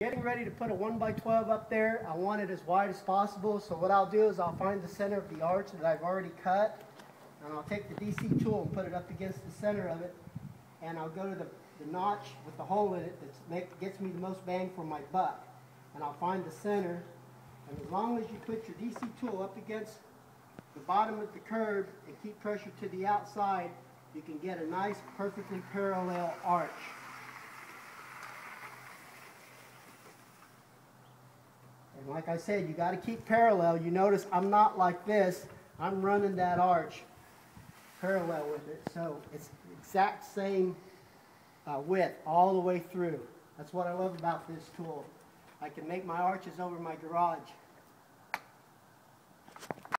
Getting ready to put a one by twelve up there, I want it as wide as possible, so what I'll do is I'll find the center of the arch that I've already cut, and I'll take the DC tool and put it up against the center of it, and I'll go to the, the notch with the hole in it that gets me the most bang for my buck. And I'll find the center, and as long as you put your DC tool up against the bottom of the curve and keep pressure to the outside, you can get a nice, perfectly parallel arch. Like I said, you got to keep parallel. You notice I'm not like this. I'm running that arch parallel with it. So it's exact same uh, width all the way through. That's what I love about this tool. I can make my arches over my garage